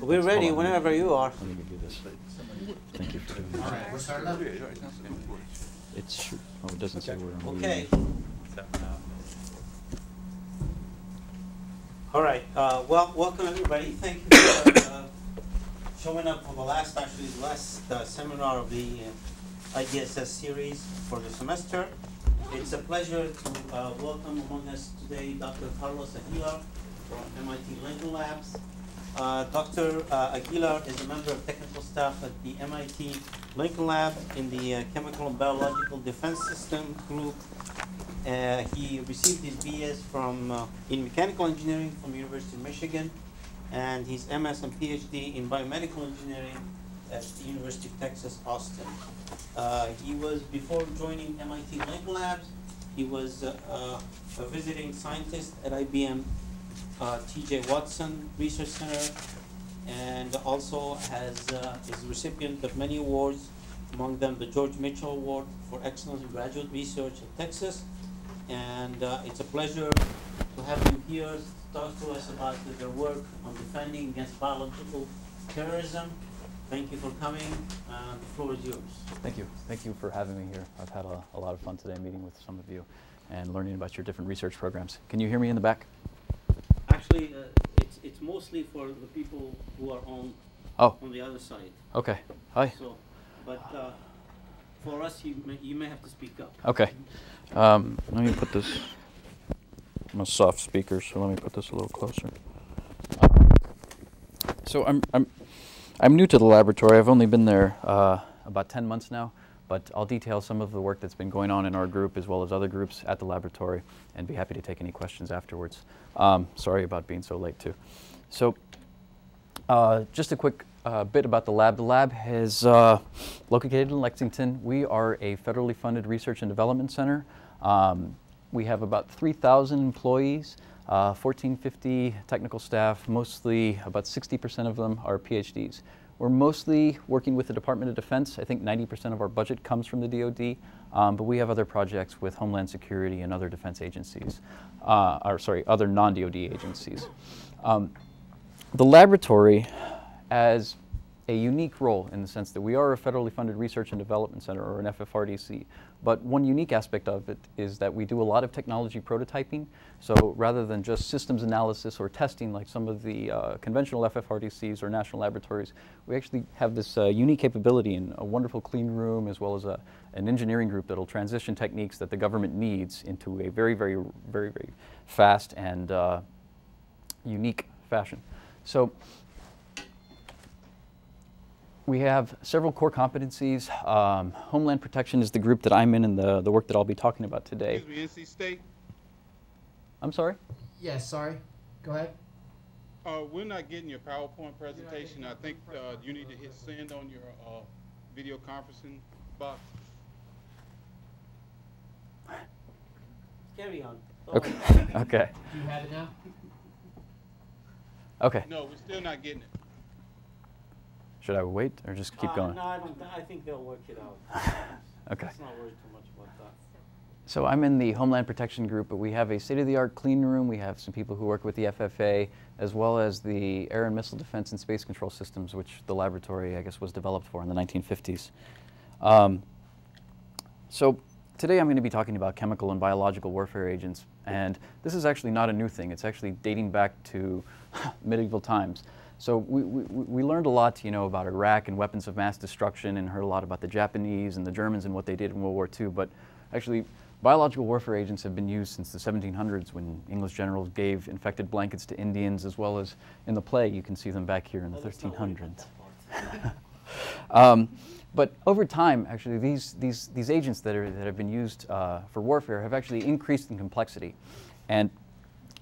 We're ready whenever you are. Let me give you this. Thank you for doing that. We're starting. It's, oh, it doesn't say where I'm Okay. All right. Uh, well, welcome everybody. Thank you for uh, showing up for the last, actually, the last uh, seminar of the IDSS series for the semester. It's a pleasure to welcome among us today Dr. Carlos Aguilar from MIT Lincoln Labs. Uh, Dr. uh, Aguilar is a member of technical staff at the MIT Lincoln Lab in the uh, Chemical and Biological Defense System Group uh, he received his BS from uh, in mechanical engineering from University of Michigan, and his MS and PhD in biomedical engineering at the University of Texas Austin. Uh, he was before joining MIT Lincoln Labs. He was a visiting scientist at IBM uh, T.J. Watson Research Center, and also has uh, is recipient of many awards, among them the George Mitchell Award for Excellence in Graduate Research at Texas and uh, it's a pleasure to have you here to talk to us about their work on defending against biological terrorism. Thank you for coming. Uh, the floor is yours. Thank you. Thank you for having me here. I've had a, a lot of fun today meeting with some of you and learning about your different research programs. Can you hear me in the back? Actually, uh, it's, it's mostly for the people who are on Oh, on the other side. okay. Hi. So, but uh, for us, you may, you may have to speak up. Okay. Um, let me put this. I'm a soft speaker, so let me put this a little closer. So I'm I'm I'm new to the laboratory. I've only been there uh, about 10 months now, but I'll detail some of the work that's been going on in our group as well as other groups at the laboratory, and be happy to take any questions afterwards. Um, sorry about being so late too. So uh, just a quick uh, bit about the lab. The lab is uh, located in Lexington. We are a federally funded research and development center. Um, we have about 3,000 employees, uh, 1450 technical staff, mostly about 60% of them are PhDs. We're mostly working with the Department of Defense. I think 90% of our budget comes from the DoD, um, but we have other projects with Homeland Security and other defense agencies, uh, or sorry, other non-DoD agencies. Um, the laboratory as a unique role in the sense that we are a federally funded research and development center or an FFRDC. But one unique aspect of it is that we do a lot of technology prototyping. So rather than just systems analysis or testing like some of the uh, conventional FFRDCs or national laboratories, we actually have this uh, unique capability in a wonderful clean room as well as a, an engineering group that will transition techniques that the government needs into a very, very, very, very fast and uh, unique fashion. So we have several core competencies. Um, Homeland Protection is the group that I'm in and the, the work that I'll be talking about today. Excuse me, NC State. I'm sorry? Yes, sorry. Go ahead. Uh, we're not getting your PowerPoint presentation. I think uh, you need to hit send on your uh, video conferencing box. Carry on. Go Okay. okay. Do you have it now? Okay. No, we're still not getting it. Should I wait or just keep Uh, going? No, I don't. I think they'll work it out. Okay. Let's not worry too much about that. So I'm in the Homeland Protection Group, but we have a state-of-the-art clean room. We have some people who work with the FFA, as well as the Air and Missile Defense and Space Control Systems, which the laboratory, I guess, was developed for in the 1950s. Um, so today I'm going to be talking about chemical and biological warfare agents, and this is actually not a new thing. It's actually dating back to medieval times. So we, we, we learned a lot, you know, about Iraq and weapons of mass destruction, and heard a lot about the Japanese and the Germans and what they did in World War II. But actually, biological warfare agents have been used since the 1700s, when English generals gave infected blankets to Indians, as well as in the plague. You can see them back here in the Well, worry 1300s. about that part. Um, but over time, actually, these, these, these agents that, are, that have been used uh, for warfare have actually increased in complexity. And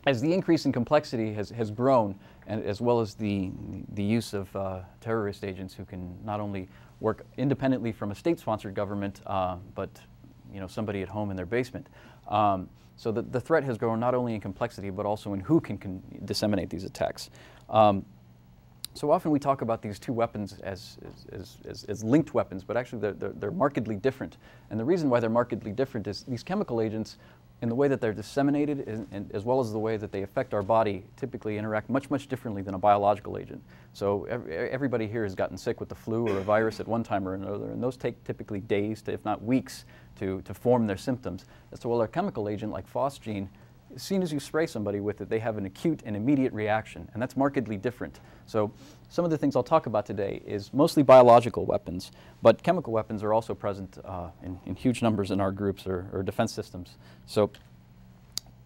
as the increase in complexity has, has grown, and as well as the, the use of uh, terrorist agents who can not only work independently from a state-sponsored government, uh, but you know, somebody at home in their basement. Um, so the, the threat has grown not only in complexity, but also in who can, can disseminate these attacks. Um, so often we talk about these two weapons as, as, as, as linked weapons, but actually they're, they're, they're markedly different. And the reason why they're markedly different is these chemical agents in the way that they're disseminated and, and as well as the way that they affect our body typically interact much, much differently than a biological agent. So ev- everybody here has gotten sick with the flu or a virus at one time or another, and those take typically days to, if not weeks, to, to form their symptoms. So while a chemical agent like phosgene as soon as you spray somebody with it, they have an acute and immediate reaction, and that's markedly different. So some of the things I'll talk about today is mostly biological weapons, but chemical weapons are also present uh, in, in, huge numbers in our groups or, or, defense systems. So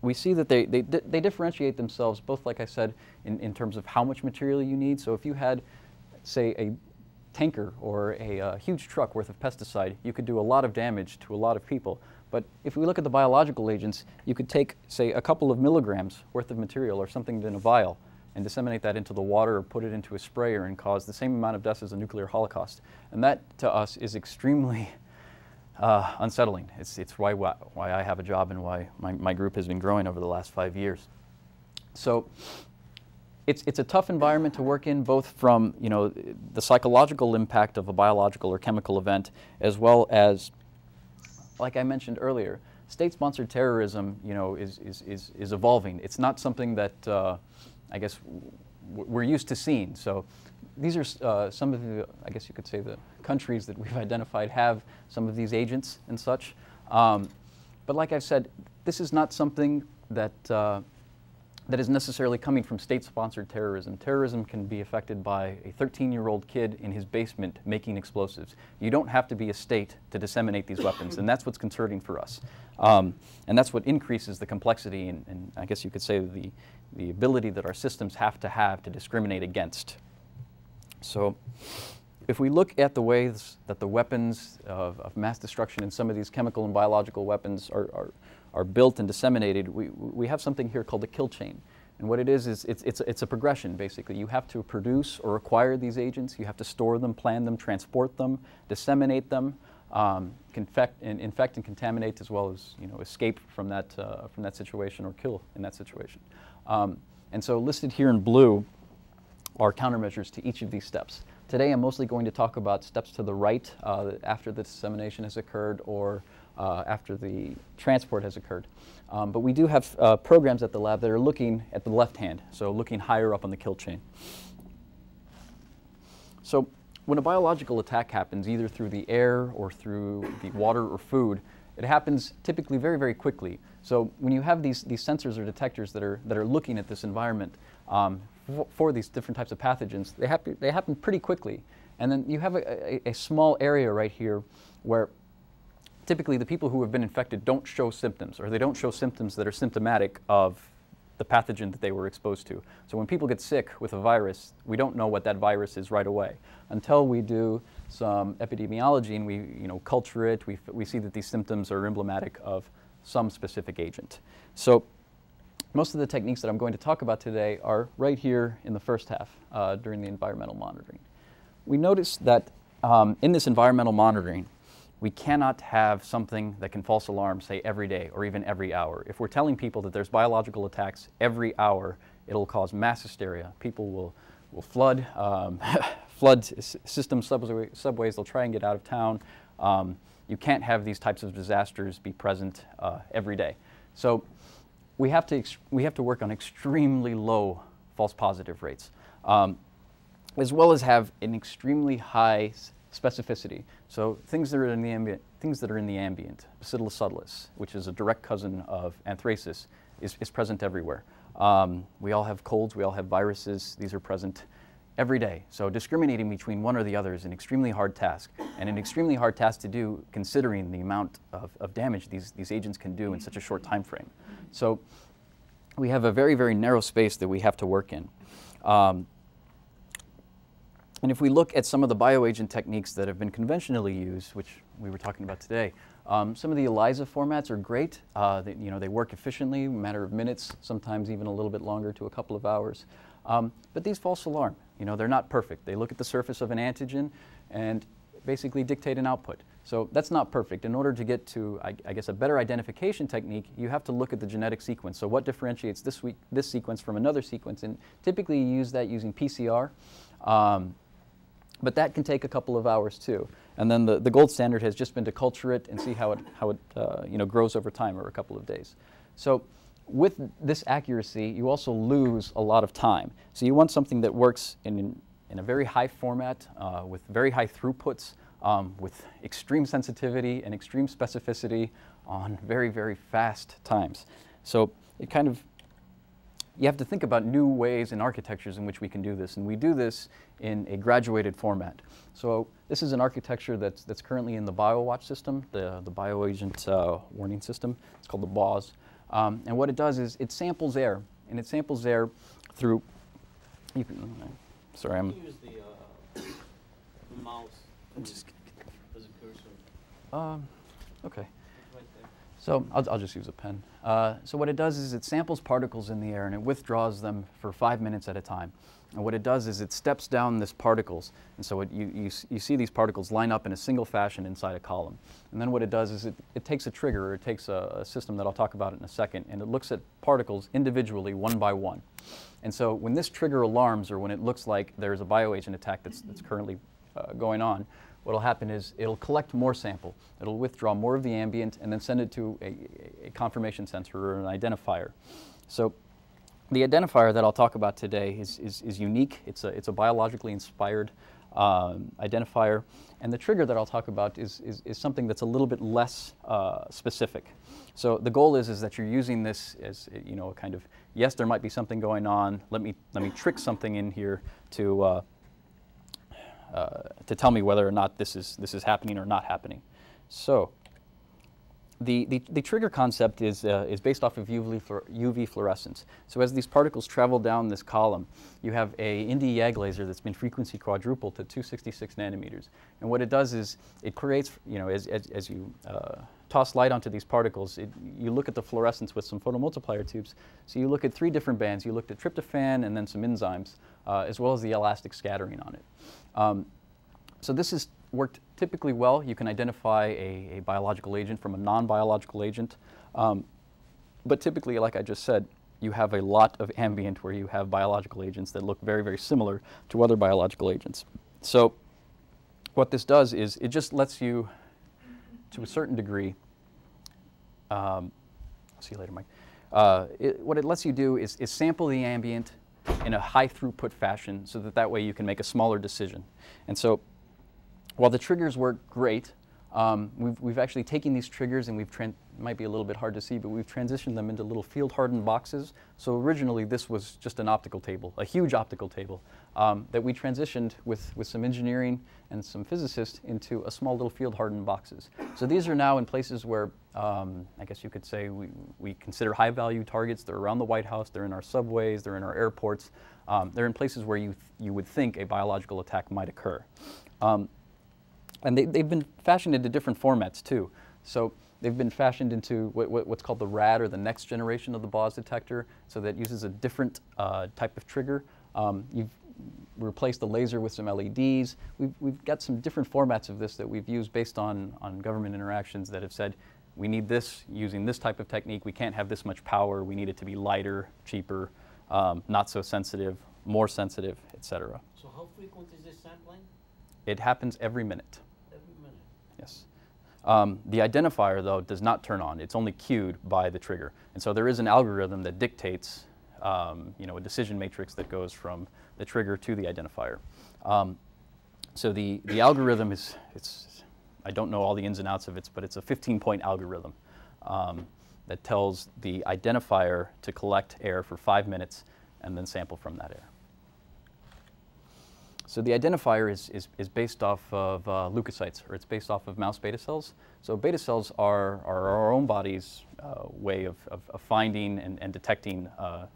we see that they, they, they differentiate themselves both, like I said, in, in terms of how much material you need. So if you had, say, a tanker or a uh, huge truck worth of pesticide, you could do a lot of damage to a lot of people. But if we look at the biological agents, you could take, say, a couple of milligrams worth of material or something in a vial and disseminate that into the water or put it into a sprayer and cause the same amount of deaths as a nuclear holocaust. And that, to us, is extremely uh, unsettling. It's, it's why, why I have a job and why my, my group has been growing over the last five years. So it's, it's a tough environment to work in, both from you know, the psychological impact of a biological or chemical event, as well as like I mentioned earlier, state-sponsored terrorism, you know, is, is, is, is evolving. It's not something that uh, I guess we're used to seeing. So these are uh, some of the, I guess you could say, the countries that we've identified have some of these agents and such. Um, but like I've said, this is not something that uh, that is necessarily coming from state-sponsored terrorism. Terrorism can be affected by a 13-year-old kid in his basement making explosives. You don't have to be a state to disseminate these weapons, and that's what's concerning for us. Um, and that's what increases the complexity and, and, I guess you could say the, the ability that our systems have to have to discriminate against. So if we look at the ways that the weapons of, of mass destruction and some of these chemical and biological weapons are, are are built and disseminated, we, we have something here called the kill chain. And what it is, is it's, it's, it's a progression, basically. You have to produce or acquire these agents. You have to store them, plan them, transport them, disseminate them, um, infect, and, infect and contaminate, as well as you know, escape from that, uh, from that situation or kill in that situation. Um, and so listed here in blue are countermeasures to each of these steps. Today I'm mostly going to talk about steps to the right uh, after the dissemination has occurred or uh, after the transport has occurred. Um, but we do have uh, programs at the lab that are looking at the left hand, so looking higher up on the kill chain. So when a biological attack happens, either through the air or through the water or food, it happens typically very, very quickly. So when you have these, these sensors or detectors that are, that are looking at this environment um, for these different types of pathogens, they, happen, they happen pretty quickly. And then you have a, a, a small area right here where typically the people who have been infected don't show symptoms or they don't show symptoms that are symptomatic of the pathogen that they were exposed to. So when people get sick with a virus, we don't know what that virus is right away until we do some epidemiology and we you know, culture it, we, we see that these symptoms are emblematic of some specific agent. So most of the techniques that I'm going to talk about today are right here in the first half uh, during the environmental monitoring. We noticed that um, in this environmental monitoring, we cannot have something that can false alarm, say, every day or even every hour. If we're telling people that there's biological attacks every hour, it'll cause mass hysteria. People will, will flood, um, flood system subway, subways, they'll try and get out of town. Um, you can't have these types of disasters be present uh, every day. So we have, to we have to work on extremely low false positive rates, um, as well as have an extremely high specificity. So things that are in the ambient, things that are in the ambient, Bacillus subtilis, which is a direct cousin of anthracis, is, is present everywhere. Um, we all have colds, we all have viruses, these are present every day. So discriminating between one or the other is an extremely hard task, and an extremely hard task to do considering the amount of, of damage these, these agents can do in such a short time frame. So we have a very, very narrow space that we have to work in. Um, and if we look at some of the bioagent techniques that have been conventionally used, which we were talking about today, um, some of the ELISA formats are great. Uh, they, you know, they work efficiently, matter of minutes, sometimes even a little bit longer to a couple of hours. Um, but these false alarm. You know, they're not perfect. They look at the surface of an antigen and basically dictate an output. So that's not perfect. In order to get to, I, I, guess, a better identification technique, you have to look at the genetic sequence. So what differentiates this, week, this sequence from another sequence? And typically you use that using PCR. Um, but that can take a couple of hours too. And then the, the gold standard has just been to culture it and see how it, how it uh, you know, grows over time or a couple of days. So with this accuracy, you also lose a lot of time. So you want something that works in, in a very high format uh, with very high throughputs, um, with extreme sensitivity and extreme specificity on very, very fast times. So it kind of, you have to think about new ways and architectures in which we can do this. And we do this in a graduated format. So this is an architecture that's, that's currently in the BioWatch system, the, the BioAgent uh, warning system. It's called the BAWS. Um, and what it does is it samples air, and it samples air through, you can, sorry, I'm, Use the, uh, the mouse just, as a cursor. um, okay. Right. So I'll, I'll just use a pen. Uh, so what it does is it samples particles in the air and it withdraws them for five minutes at a time. And what it does is it steps down these particles. And so it, you, you, you see these particles line up in a single fashion inside a column. And then what it does is it, it takes a trigger or it takes a, a system that I'll talk about in a second and it looks at particles individually one by one. And so when this trigger alarms or when it looks like there's a bioagent attack that's, that's currently uh, going on, what'll happen is it'll collect more sample. It'll withdraw more of the ambient and then send it to a, a confirmation sensor or an identifier. So the identifier that I'll talk about today is, is, is unique. It's a, it's a biologically inspired um, identifier. And the trigger that I'll talk about is, is, is something that's a little bit less uh, specific. So the goal is, is that you're using this as you know, a kind of, yes, there might be something going on. Let me, let me trick something in here to, uh, to tell me whether or not this is, this is happening or not happening. So the, the, the trigger concept is, uh, is based off of UV, UV fluorescence. So as these particles travel down this column, you have a Indy YAG laser that's been frequency quadrupled to 266 nanometers. And what it does is it creates, you know, as, as, as you uh, toss light onto these particles, it, you look at the fluorescence with some photomultiplier tubes. So you look at three different bands. You looked at tryptophan and then some enzymes, uh, as well as the elastic scattering on it. Um, so this has worked typically well. You can identify a, a biological agent from a non-biological agent. Um, but typically, like I just said, you have a lot of ambient where you have biological agents that look very, very similar to other biological agents. So what this does is it just lets you, to a certain degree, um, see you later, Mike. Uh, it, what it lets you do is, is sample the ambient in a high throughput fashion so that that way you can make a smaller decision. And so while the triggers work great, um, we've, we've actually taken these triggers and we've, might be a little bit hard to see, but we've transitioned them into little field hardened boxes. So originally this was just an optical table, a huge optical table, um, that we transitioned with, with some engineering and some physicists into a small little field hardened boxes. So these are now in places where um, I guess you could say we, we consider high value targets. They're around the White House, they're in our subways, they're in our airports. Um, they're in places where you, you would think a biological attack might occur. And they, they've been fashioned into different formats too. So they've been fashioned into what, what, what's called the RAD or the next generation of the BAWS detector. So that uses a different uh, type of trigger. Um, you've replaced the laser with some LEDs. We've, we've got some different formats of this that we've used based on, on government interactions that have said, we need this using this type of technique. We can't have this much power. We need it to be lighter, cheaper, um, not so sensitive, more sensitive, et cetera. So how frequent is this sampling? It happens. Every minute. Um, the identifier, though, does not turn on. It's only cued by the trigger. And so there is an algorithm that dictates, um, you know, a decision matrix that goes from the trigger to the identifier. Um, so the, the algorithm is, it's, I don't know all the ins and outs of it, but it's a 15-point algorithm um, that tells the identifier to collect air for five minutes and then sample from that air. So the identifier is, is, is based off of uh, leukocytes, or it's based off of mouse beta cells. So beta cells are, are our own body's uh, way of, of, of finding and, and detecting uh,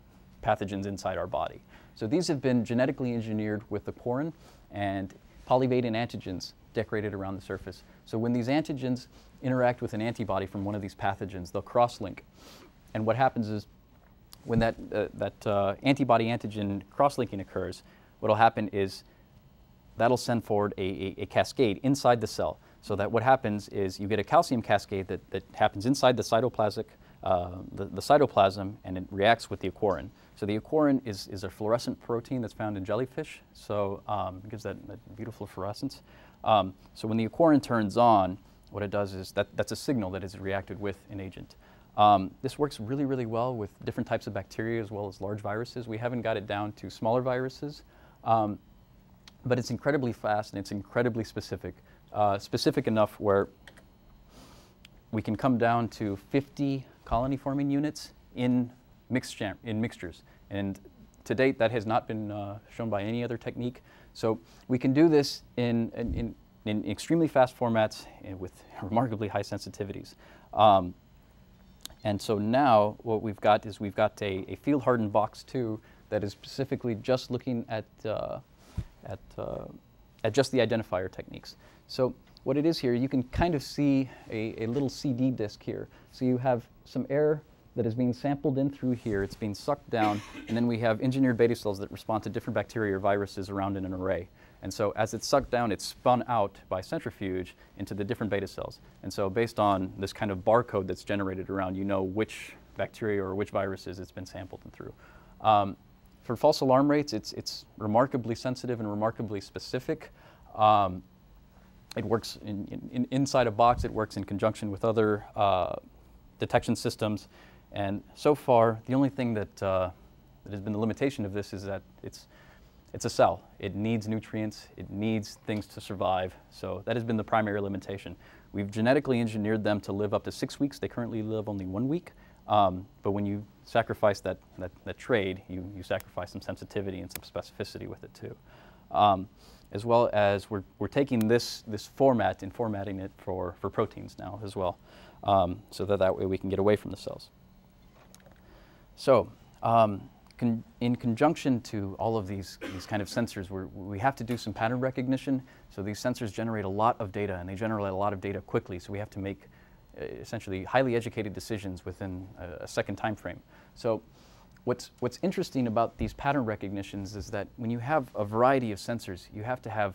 pathogens inside our body. So these have been genetically engineered with the porin and polyvalent antigens decorated around the surface. So when these antigens interact with an antibody from one of these pathogens, they'll cross-link. And what happens is when that, uh, that uh, antibody antigen cross-linking occurs, what will happen is that'll send forward a, a, a cascade inside the cell. So that what happens is you get a calcium cascade that, that happens inside the cytoplasmic, uh, the, the cytoplasm, and it reacts with the aquarin. So the aquarin is, is a fluorescent protein that's found in jellyfish, so um, it gives that, that beautiful fluorescence. Um, so when the aquarium turns on, what it does is that, that's a signal that is reacted with an agent. Um, this works really, really well with different types of bacteria as well as large viruses. We haven't got it down to smaller viruses, um, but it's incredibly fast and it's incredibly specific. Uh, specific enough where we can come down to 50 colony forming units in, mixed in mixtures. And to date, that has not been uh, shown by any other technique. So we can do this in, in, in extremely fast formats with remarkably high sensitivities. Um, and so now what we've got is we've got a, a field hardened box too that is specifically just looking at, uh, at, uh, at just the identifier techniques. So what it is here, you can kind of see a, a little CD disc here. So you have some air that is being sampled in through here. It's being sucked down, and then we have engineered beta cells that respond to different bacteria or viruses around in an array. And so as it's sucked down, it's spun out by centrifuge into the different beta cells. And so based on this kind of barcode that's generated around, you know which bacteria or which viruses it's been sampled through. Um, for false alarm rates, it's, it's remarkably sensitive and remarkably specific. Um, it works in, in, inside a box. It works in conjunction with other uh, detection systems. And so far, the only thing that, uh, that has been the limitation of this is that it's, it's a cell. It needs nutrients. It needs things to survive. So that has been the primary limitation. We've genetically engineered them to live up to six weeks. They currently live only one week. Um, but when you sacrifice that, that, that, trade, you, you sacrifice some sensitivity and some specificity with it too. Um, as well as we're, we're taking this, this format and formatting it for, for proteins now as well, um, so that that way we can get away from the cells. So um, con in conjunction to all of these, these kind of sensors, we we have to do some pattern recognition. So these sensors generate a lot of data, and they generate a lot of data quickly, so we have to make essentially highly educated decisions within a, a second time frame. So What's, what's interesting about these pattern recognitions is that when you have a variety of sensors, you have to have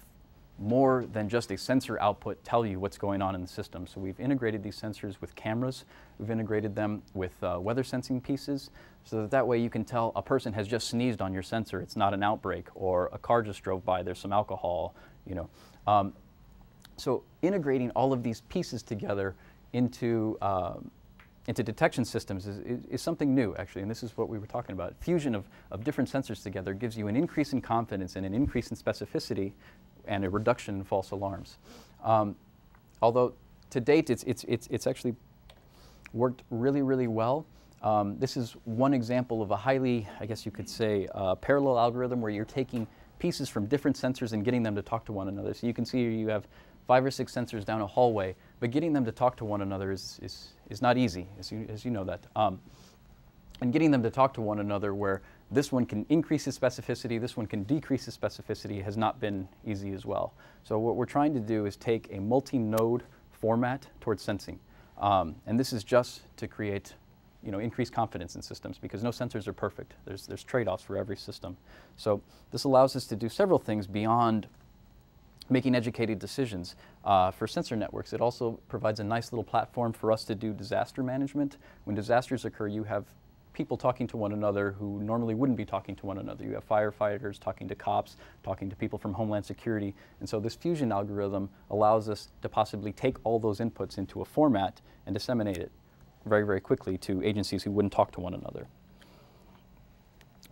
more than just a sensor output tell you what's going on in the system. So we've integrated these sensors with cameras. We've integrated them with uh, weather sensing pieces so that that way you can tell a person has just sneezed on your sensor. It's not an outbreak or a car just drove by. There's some alcohol, you know. Um, so integrating all of these pieces together into um, into detection systems is, is, is, something new, actually, and this is what we were talking about. Fusion of, of different sensors together gives you an increase in confidence and an increase in specificity and a reduction in false alarms. Um, although to date, it's, it's, it's, it's actually worked really, really well. Um, this is one example of a highly, I guess you could say, uh, parallel algorithm where you're taking pieces from different sensors and getting them to talk to one another. So you can see you have five or six sensors down a hallway, but getting them to talk to one another is, is, is not easy, as you, as you know that. Um, and getting them to talk to one another where this one can increase its specificity, this one can decrease its specificity has not been easy as well. So what we're trying to do is take a multi-node format towards sensing. Um, and this is just to create you know, increased confidence in systems because no sensors are perfect. There's, there's trade-offs for every system. So this allows us to do several things beyond making educated decisions. Uh, for sensor networks, it also provides a nice little platform for us to do disaster management. When disasters occur, you have people talking to one another who normally wouldn't be talking to one another. You have firefighters talking to cops, talking to people from Homeland Security. And so this fusion algorithm allows us to possibly take all those inputs into a format and disseminate it very, very quickly to agencies who wouldn't talk to one another.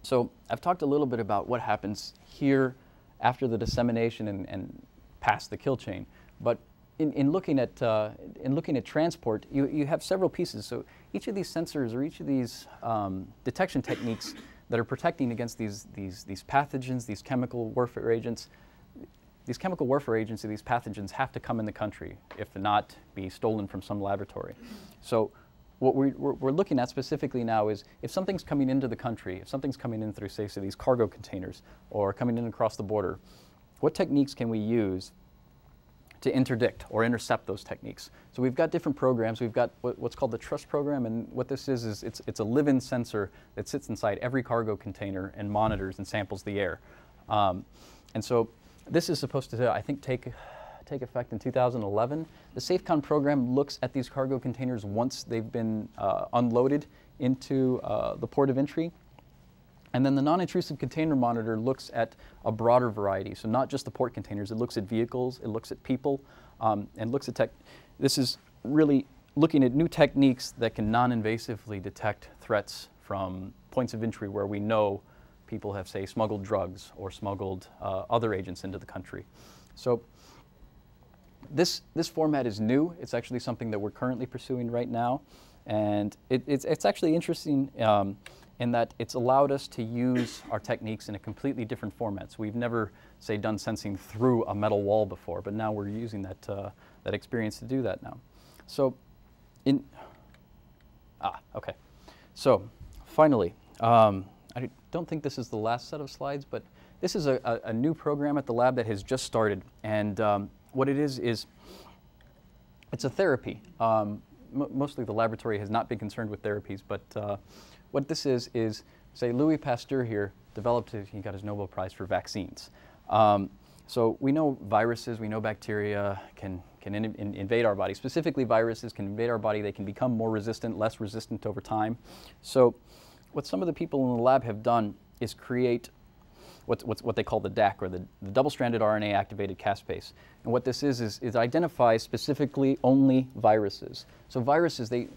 So I've talked a little bit about what happens here after the dissemination and, and past the kill chain. But in, in looking at uh, in looking at transport, you, you have several pieces. So each of these sensors or each of these um, detection techniques that are protecting against these, these, these pathogens, these chemical warfare agents, these chemical warfare agents or these pathogens have to come in the country, if not be stolen from some laboratory. So what we're, we're, looking at specifically now is if something's coming into the country, if something's coming in through, say, so these cargo containers or coming in across the border, what techniques can we use to interdict or intercept those techniques? So we've got different programs. We've got what, what's called the Trust program, and what this is is it's, it's a live-in sensor that sits inside every cargo container and monitors and samples the air. Um, and so this is supposed to, I think, take take effect in 2011. The SafeCon program looks at these cargo containers once they've been uh, unloaded into uh, the port of entry. And then the non-intrusive container monitor looks at a broader variety, so not just the port containers. It looks at vehicles, it looks at people, um, and looks at tech. This is really looking at new techniques that can non-invasively detect threats from points of entry where we know people have, say, smuggled drugs or smuggled uh, other agents into the country. So this, this format is new. It's actually something that we're currently pursuing right now. And it, it's, it's actually interesting um, in that it's allowed us to use our techniques in a completely different format. So we've never, say, done sensing through a metal wall before, but now we're using that, uh, that experience to do that now. So in, ah, okay. So finally, um, I don't think this is the last set of slides, but this is a, a, a new program at the lab that has just started. And um, what it is, is it's a therapy. Um, mostly the laboratory has not been concerned with therapies, but uh, what this is, is say Louis Pasteur here developed, he got his Nobel Prize for vaccines. Um, so we know viruses, we know bacteria can, can in, in, invade our body. Specifically viruses can invade our body, they can become more resistant, less resistant over time. So what some of the people in the lab have done is create what's, what's what they call the DAC, or the, the double-stranded RNA activated caspase. And what this is, is, is identifies specifically only viruses. So viruses, they,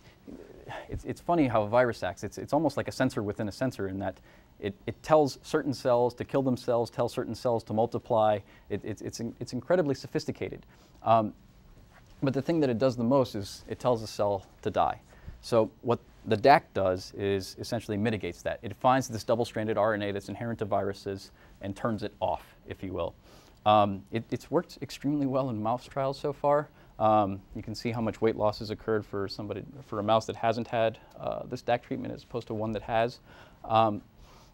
it's, it's funny how a virus acts. It's, it's almost like a sensor within a sensor in that it, it tells certain cells to kill themselves, tells certain cells to multiply. It, it's, it's, it's incredibly sophisticated. Um, but the thing that it does the most is it tells a cell to die. So what the DAC does is essentially mitigates that. It finds this double-stranded RNA that's inherent to viruses and turns it off, if you will. Um, it, it's worked extremely well in mouse trials so far. Um, you can see how much weight loss has occurred for somebody, for a mouse that hasn't had uh, this DAC treatment as opposed to one that has. Um,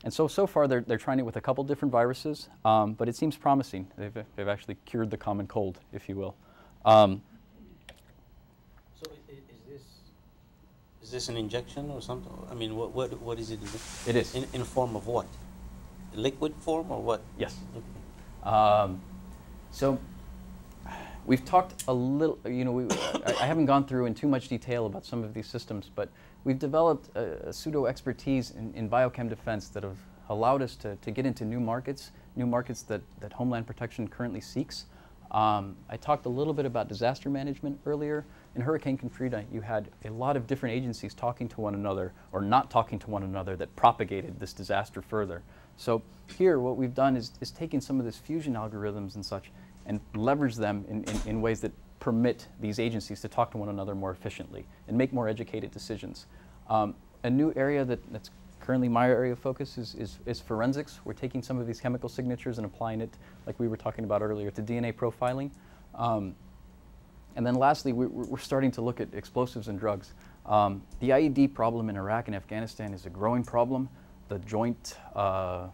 and so, so far they're, they're trying it with a couple different viruses, um, but it seems promising. They've, they've actually cured the common cold, if you will. Um, so is this, is this an injection or something? I mean, what, what, what is it? It is. In, in form of what? Liquid form or what? Yes. Um, so We've talked a little, you know, we, I, haven't gone through in too much detail about some of these systems, but we've developed a, a pseudo expertise in, in biochem defense that have allowed us to, to get into new markets, new markets that, that Homeland Protection currently seeks. Um, I talked a little bit about disaster management earlier. In Hurricane Katrina, you had a lot of different agencies talking to one another or not talking to one another that propagated this disaster further. So here, what we've done is, is taken some of this fusion algorithms and such and leverage them in, in, in, ways that permit these agencies to talk to one another more efficiently and make more educated decisions. Um, a new area that, that's currently my area of focus is, is, is, forensics. We're taking some of these chemical signatures and applying it, like we were talking about earlier, to DNA profiling. Um, and then lastly, we, are starting to look at explosives and drugs. Um, the IED problem in Iraq and Afghanistan is a growing problem. The joint, uh, uh,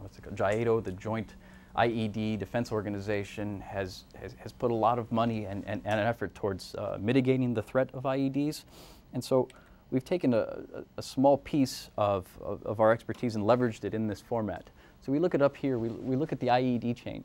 what's it called, JIATO, the Joint IED Defense Organization has, has, has put a lot of money and, and, and an effort towards uh, mitigating the threat of IEDs. And so we've taken a, a, a small piece of, of, of, our expertise and leveraged it in this format. So we look it up here, we, we look at the IED chain,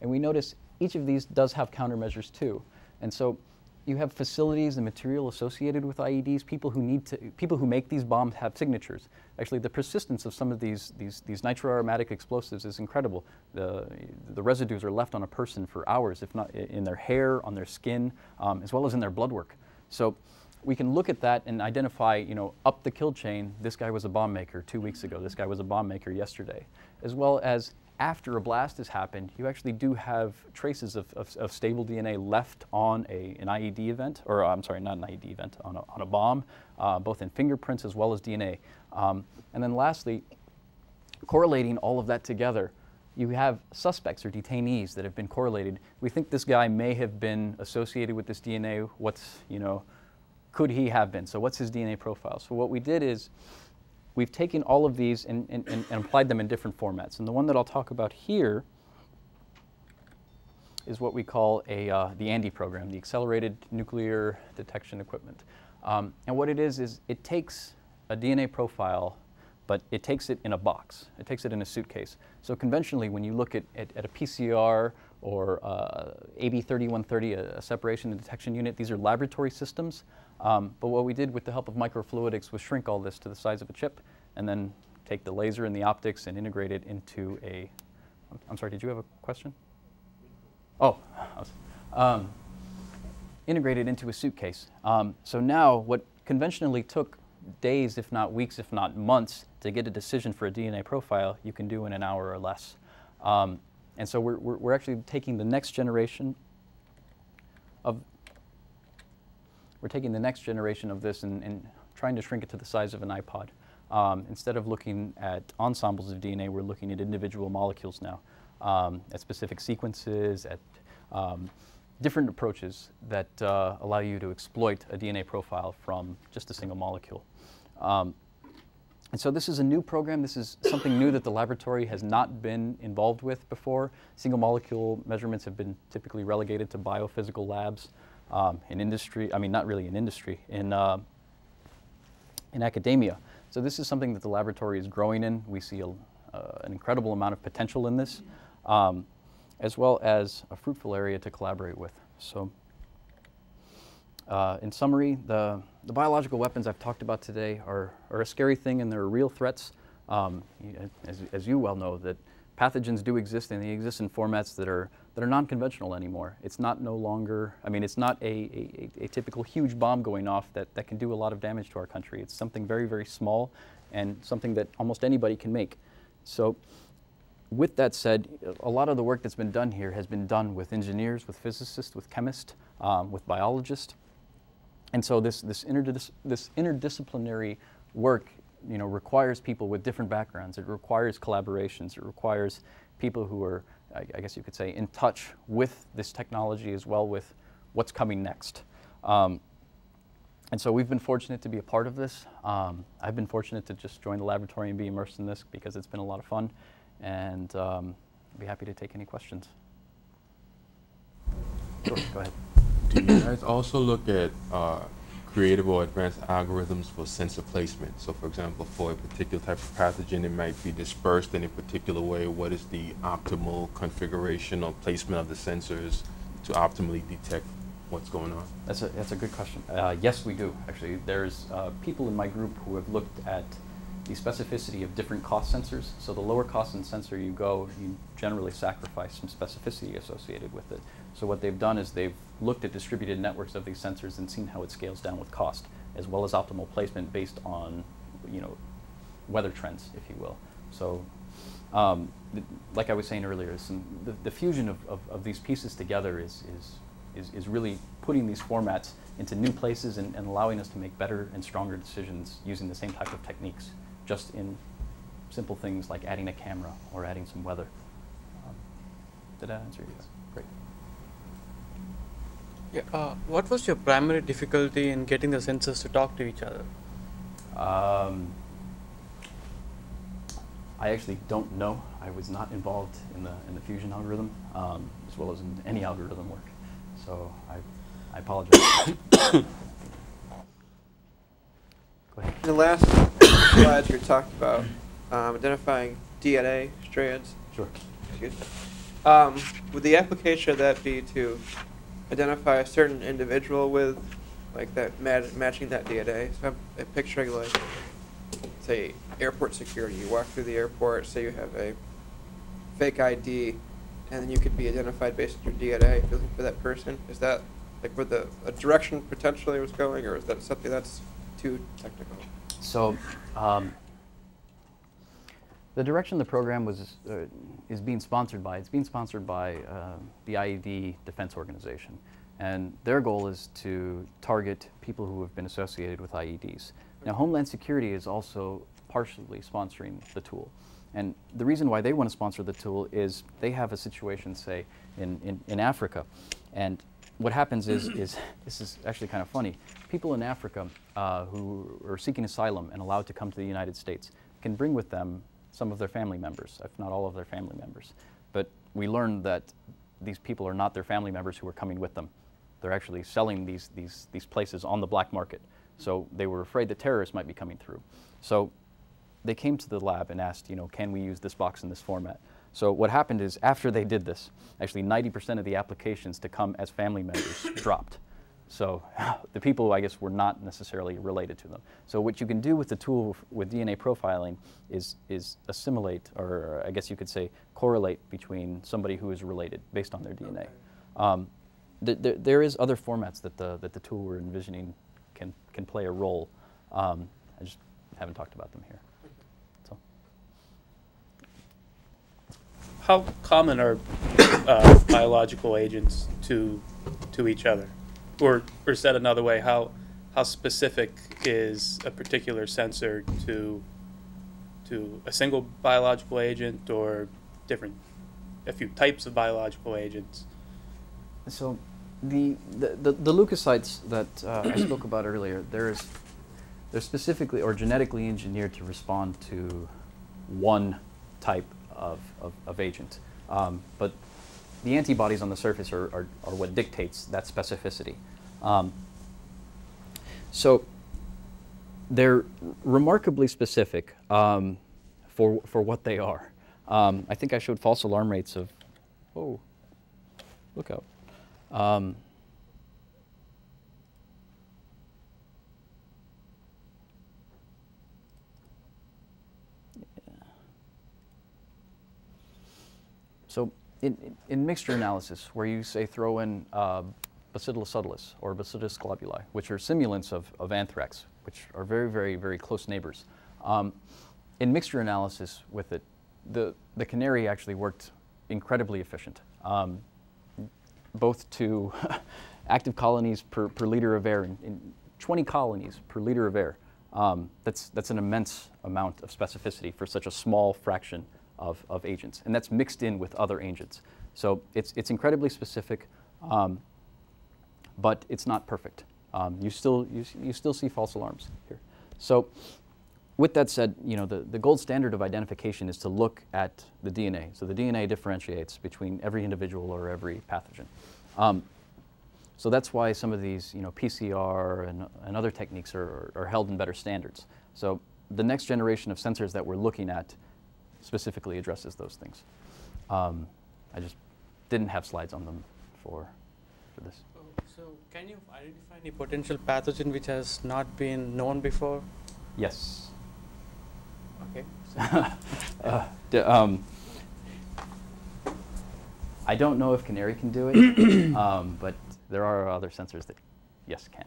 and we notice each of these does have countermeasures too. And so you have facilities and material associated with IEDs. People who need to, people who make these bombs have signatures. Actually, the persistence of some of these these these nitroaromatic explosives is incredible. The the residues are left on a person for hours, if not in their hair, on their skin, um, as well as in their blood work. So. We can look at that and identify, you know, up the kill chain, this guy was a bomb maker two weeks ago, this guy was a bomb maker yesterday, as well as after a blast has happened, you actually do have traces of, of, of stable DNA left on a, an IED event, or I'm sorry, not an IED event, on a, on a bomb, uh, both in fingerprints as well as DNA. Um, and then lastly, correlating all of that together, you have suspects or detainees that have been correlated. We think this guy may have been associated with this DNA. What's, you know, could he have been? So what's his DNA profile? So what we did is we've taken all of these and, and, and, applied them in different formats. And the one that I'll talk about here is what we call a, uh, the ANDE program, the Accelerated Nuclear Detection Equipment. Um, and what it is, is it takes a DNA profile, but it takes it in a box. It takes it in a suitcase. So conventionally, when you look at, at, at a PCR or uh, AB3130, a, a separation and detection unit, these are laboratory systems. Um, but what we did with the help of microfluidics was shrink all this to the size of a chip and then take the laser and the optics and integrate it into a. I'm, sorry, did you have a question? Oh, um, integrate it into a suitcase. Um, so now, what conventionally took days, if not weeks, if not months, to get a decision for a DNA profile, you can do in an hour or less. Um, and so we're, we're, we're actually taking the next generation of we're taking the next generation of this and, and trying to shrink it to the size of an iPod. Um, instead of looking at ensembles of DNA, we're looking at individual molecules now, um, at specific sequences, at um, different approaches that uh, allow you to exploit a DNA profile from just a single molecule. Um, and so this is a new program. This is something new that the laboratory has not been involved with before. Single molecule measurements have been typically relegated to biophysical labs um, in industry. I mean, not really in industry, in, uh, in academia. So this is something that the laboratory is growing in. We see a, uh, an incredible amount of potential in this, um, as well as a fruitful area to collaborate with. So uh, in summary, the, the biological weapons I've talked about today are, are a scary thing and they're real threats. Um, as, as you well know, that pathogens do exist and they exist in formats that are, that are non-conventional anymore. It's not no longer, I mean, it's not a, a, a- typical huge bomb going off that, that can do a lot of damage to our country. It's something very, very small and something that almost anybody can make. So with that said, a lot of the work that's been done here has been done with engineers, with physicists, with chemists, um, with biologists. And so this, this, interdis- this interdisciplinary work you know, requires people with different backgrounds. It requires collaborations. It requires people who are, I, I guess you could say, in touch with this technology as well with what's coming next. Um, and so we've been fortunate to be a part of this. Um, I've been fortunate to just join the laboratory and be immersed in this because it's been a lot of fun. And um, I'd be happy to take any questions. Sure, go ahead. Do you guys also look at uh, creative or advanced algorithms for sensor placement? So, for example, for a particular type of pathogen, it might be dispersed in a particular way. What is the optimal configuration or placement of the sensors to optimally detect what's going on? That's a, that's a good question. Uh, yes, we do, actually. There's uh, people in my group who have looked at the specificity of different cost sensors. So the lower cost in sensor you go, you generally sacrifice some specificity associated with it. So what they've done is they've looked at distributed networks of these sensors and seen how it scales down with cost, as well as optimal placement based on, you know, weather trends, if you will. So, um, like I was saying earlier, some, the, the fusion of, of, of these pieces together is, is, is, is really putting these formats into new places and, and allowing us to make better and stronger decisions using the same type of techniques, just in simple things like adding a camera or adding some weather. Um, did I answer your Great. Yeah, uh, what was your primary difficulty in getting the sensors to talk to each other? Um, I actually don't know. I was not involved in the in the fusion algorithm, um, as well as in any algorithm work. So I, I apologize. Go ahead. In the last slides, we talked about um, identifying DNA strands. Sure. Excuse me. Um, would the application of that be to identify a certain individual with, like that, ma- matching that DNA? So I'm, picturing like, say, airport security. You walk through the airport, say you have a fake ID, and then you could be identified based on your DNA if you're looking for that person. Is that like where the direction potentially was going, or is that something that's too technical? So, um, the direction the program was uh, is being sponsored by. It's being sponsored by uh, the IED Defense Organization, and their goal is to target people who have been associated with IEDs. Now, Homeland Security is also partially sponsoring the tool, and the reason why they want to sponsor the tool is they have a situation, say, in, in, in Africa, and what happens is, is this is actually kind of funny. People in Africa uh, who are seeking asylum and allowed to come to the United States can bring with them some of their family members, if not all of their family members. But we learned that these people are not their family members who are coming with them. They're actually selling these, these, these places on the black market. So they were afraid that terrorists might be coming through. So they came to the lab and asked, you know, can we use this box in this format? So what happened is after they did this, actually 90% of the applications to come as family members dropped. So the people, I guess, were not necessarily related to them. So what you can do with the tool with DNA profiling is, is assimilate, or I guess you could say correlate between somebody who is related based on their DNA. Um, th- th- there is other formats that the, that the tool we're envisioning can, can play a role. Um, I just haven't talked about them here. So. How common are uh, biological agents to to each other, or or said another way, how how specific is a particular sensor to to a single biological agent or different a few types of biological agents? So, the the, the, the leukocytes that uh, I spoke about earlier, there's they're specifically or genetically engineered to respond to one type of, of, of agent. Um, but the antibodies on the surface are, are, are what dictates that specificity. Um, so they're remarkably specific um, for, for what they are. Um, I think I showed false alarm rates of, oh, look out. Um, So in, in- in mixture analysis, where you say throw in uh, Bacillus subtilis or Bacillus globigii, which are simulants of, of anthrax, which are very, very, very close neighbors. Um, in mixture analysis with it, the, the canary actually worked incredibly efficient, um, both to active colonies per, per liter of air, in, in 20 colonies per liter of air. Um, that's, that's an immense amount of specificity for such a small fraction of, of agents, and that's mixed in with other agents. So it's, it's incredibly specific, um, but it's not perfect. Um, you, still, you, you still see false alarms here. So with that said, you know, the, the gold standard of identification is to look at the DNA. So the DNA differentiates between every individual or every pathogen. Um, so that's why some of these, you know, PCR and, and other techniques are, are held in better standards. So the next generation of sensors that we're looking at specifically addresses those things. Um, I just didn't have slides on them for, for this. So, can you identify any potential pathogen which has not been known before? Yes. Okay. uh, d- um, I don't know if Canary can do it, um, but there are other sensors that, yes, can.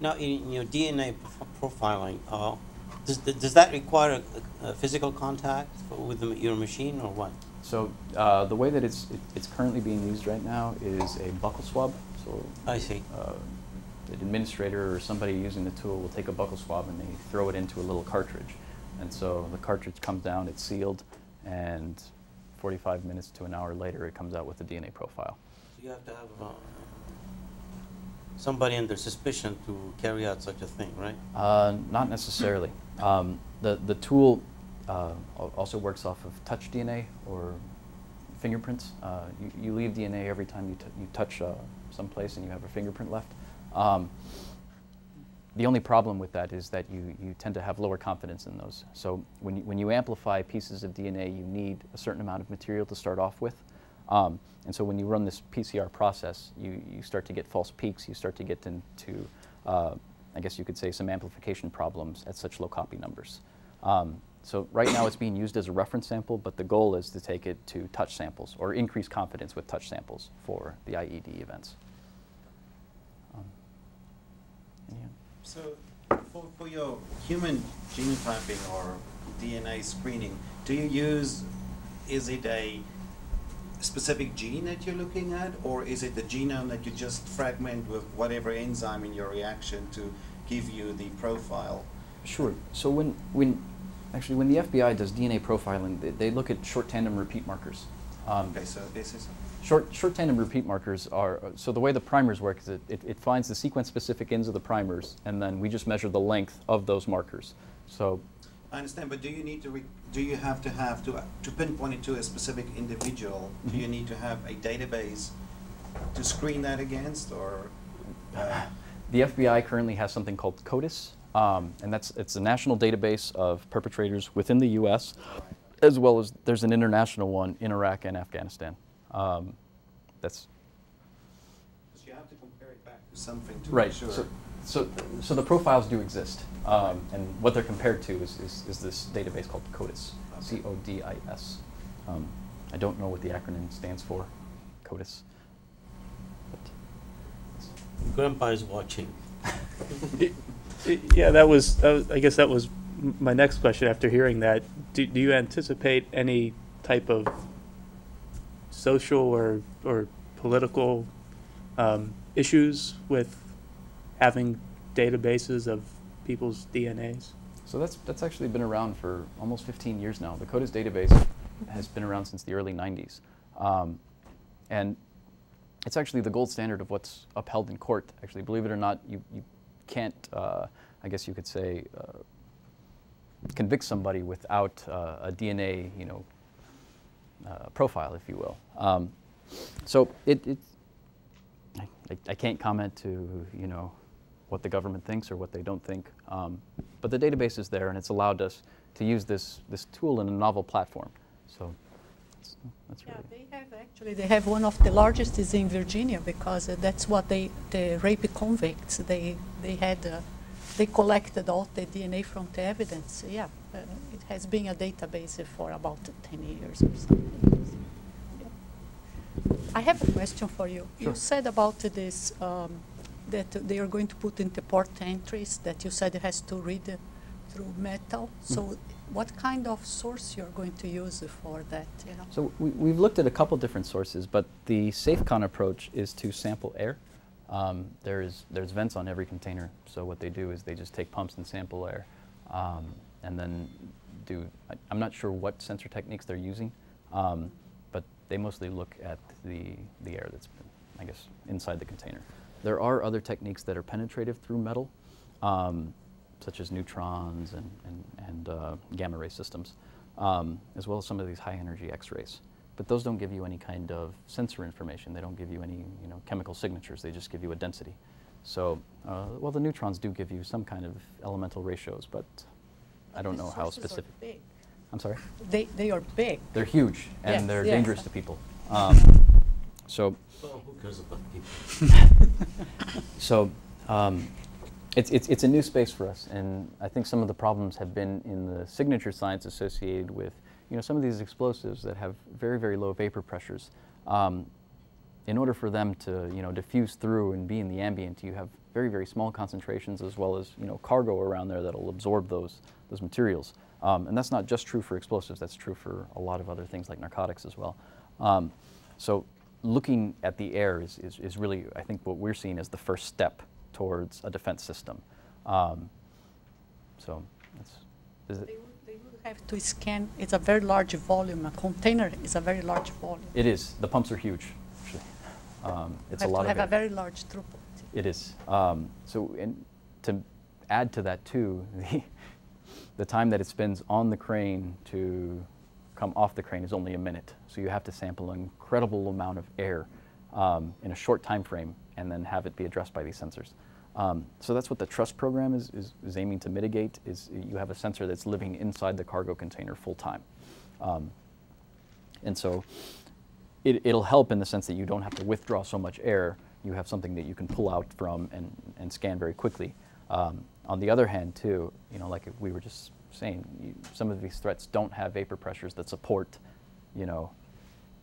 Now, in in your DNA prof- profiling, uh, does, th- does that require a, a physical contact for- with the, your machine or what? So uh, the way that it's it, it's currently being used right now is a buccal swab. So I see. uh, the administrator or somebody using the tool will take a buccal swab and they throw it into a little cartridge, and so the cartridge comes down, it's sealed, and 45 minutes to an hour later, it comes out with a DNA profile. So you have to have uh, somebody under suspicion to carry out such a thing, right? Uh, not necessarily. Um, the, the tool uh, also works off of touch DNA or fingerprints. Uh, you, you leave DNA every time you, t- you touch uh, someplace and you have a fingerprint left. Um, the only problem with that is that you, you tend to have lower confidence in those. So when you, when you amplify pieces of DNA, you need a certain amount of material to start off with. Um, and so when you run this PCR process, you, you start to get false peaks. You start to get into, uh, I guess you could say, some amplification problems at such low copy numbers. Um, so right now it's being used as a reference sample, but the goal is to take it to touch samples or increase confidence with touch samples for the IED events. Um, So, for, for your human genotyping or DNA screening, do you use, is it a specific gene that you're looking at, or is it the genome that you just fragment with whatever enzyme in your reaction to give you the profile? Sure. So when, when actually when the FBI does DNA profiling, they, they look at short tandem repeat markers. Um, Okay, so this is, Short, short tandem repeat markers are, uh, so the way the primers work is it, it, it finds the sequence-specific ends of the primers, and then we just measure the length of those markers. So I understand, but do you need to, re- do you have to have, to, to pinpoint it to a specific individual? Do you need to have a database to screen that against, or? uh, the FBI currently has something called CODIS, um, and that's it's a national database of perpetrators within the U.S., as well as there's an international one in Iraq and Afghanistan. Um, that's Because you have to compare it back to something to Right. sure. So, so, so the profiles do exist, um, and what they're compared to is, is, is this database called CODIS, Okay. C-O-D-I-S. Um, I don't know what the acronym stands for, CODIS. But Grandpa is watching. Yeah, that was, that was- I guess that was my next question after hearing that. Do, do you anticipate any type of social or, or political um, issues with having databases of people's DNAs? So that's, that's actually been around for almost 15 years now. The CODIS database has been around since the early 90s. Um, and it's actually the gold standard of what's upheld in court. Actually, believe it or not, you, you can't, uh, I guess you could say, uh, convict somebody without uh, a DNA, you know, uh, profile, if you will. Um, so it, it I, I- can't comment to, you know, what the government thinks or what they don't think. Um, but the database is there, and it's allowed us to use this, this tool in a novel platform. So that's, that's Yeah, really. they have actually, they have one of the largest is in Virginia because uh, that's what they, the rape convicts, they, they had, uh, they collected all the DNA from the evidence. Yeah, uh, it has been a database for about 10 years or something. Yeah. I have a question for you. Sure. You said about this, um, that they are going to put in the port entries that you said it has to read uh, through metal. So what kind of source you're going to use for that, you know? So we, we've looked at a couple different sources, but the SafeCon approach is to sample air. Um, there's, there's vents on every container, so what they do is they just take pumps and sample air, um, and then do, I, I'm not sure what sensor techniques they're using, um, but they mostly look at the, the air that's, been, I guess, inside the container. There are other techniques that are penetrative through metal, um, such as neutrons and, and, and uh, gamma ray systems, um, as well as some of these high energy X-rays. But those don't give you any kind of sensor information. They don't give you any you know, chemical signatures. They just give you a density. So, uh, well, the neutrons do give you some kind of elemental ratios, but I don't The know how sources are specific. big. I'm sorry? They, they are big. They're huge and Yes, they're yes. dangerous to people. Um, so, So who cares about people? so um, it's, it's, it's a new space for us, and I think some of the problems have been in the signature science associated with you know, some of these explosives that have very, very low vapor pressures. Um, in order for them to you know, diffuse through and be in the ambient, you have very, very small concentrations as well as you know, cargo around there that will absorb those, those materials. Um, and that's not just true for explosives, that's true for a lot of other things like narcotics as well. Um, so looking at the air is, is, is really, I think, what we're seeing as the first step towards a defense system. Um, so that's, is it, They they will have to scan, it's a very large volume, a container is a very large volume. it is. The pumps are huge, actually. Um, it's a have lot to of have a very large throughput. It is. Um, so, and to add to that too, the, the time that it spends on the crane to come off the crane is only a minute. So you have to sample an incredible amount of air um, in a short time frame and then have it be addressed by these sensors. Um, so that's what the trust program is, is, is aiming to mitigate is you have a sensor that's living inside the cargo container full time. Um, and so it, it'll help in the sense that you don't have to withdraw so much air. You have something that you can pull out from and, and scan very quickly. Um, on the other hand, too, you know, like we were just saying, you, some of these threats don't have vapor pressures that support, you know,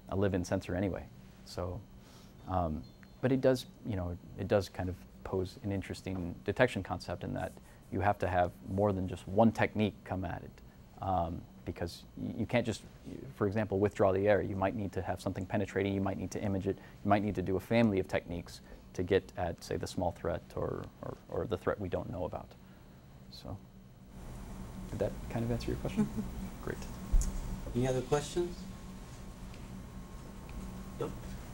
a live-in sensor anyway. So, um, but it does, you know, it does kind of pose an interesting detection concept in that you have to have more than just one technique come at it. Um, because you can't just, for example, withdraw the air. You might need to have something penetrating, you might need to image it, you might need to do a family of techniques to get at, say, the small threat or, or, or the threat we don't know about. So, did that kind of answer your question? Great. Any other questions? Yep.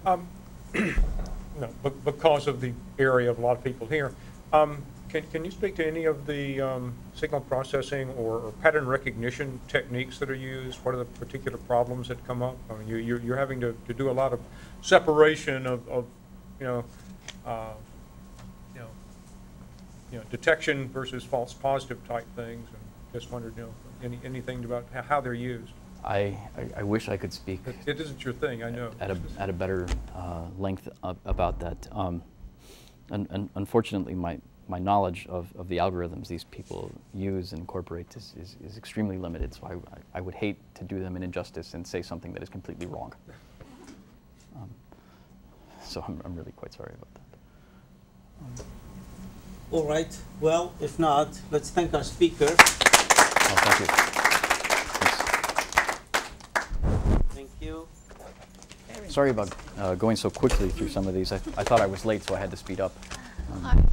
Um, No, because of the area of a lot of people here, um, can, can you speak to any of the um, signal processing or or pattern recognition techniques that are used? What are the particular problems that come up? I mean, you, you're you're having to, to do a lot of separation of, of, you know, uh, you know, you know, detection versus false positive type things, and just wondered, you know, any, anything about how- how they're used? I, I, I wish I could speak It- It isn't your thing, I know. at a, at a better uh, length ab- about that. Um, un- un- unfortunately, my, my knowledge of, of the algorithms these people use and incorporate is, is, is extremely limited. So I, I, I would hate to do them an injustice and say something that is completely wrong. Um, so I'm, I'm really quite sorry about that. All right, well, if not, let's thank our speaker. Oh, thank you. Thanks. Thank you. Very Sorry about uh, going so quickly through some of these. I, I thought I was late, so I had to speed up. Good,